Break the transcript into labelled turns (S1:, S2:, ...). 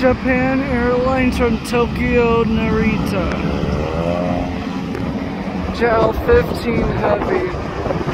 S1: Japan Airlines from Tokyo Narita. JAL 15 Heavy.